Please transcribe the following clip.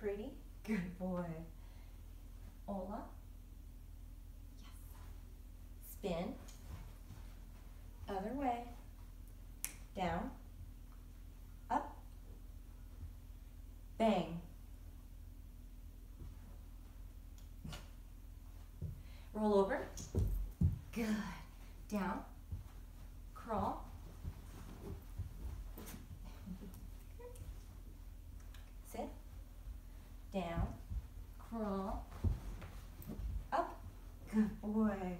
pretty. Good boy. Ola. Yes. Spin. Other way. Down. Up. Bang. Roll over. Good. Down. Crawl. down, crawl, up. Good boy.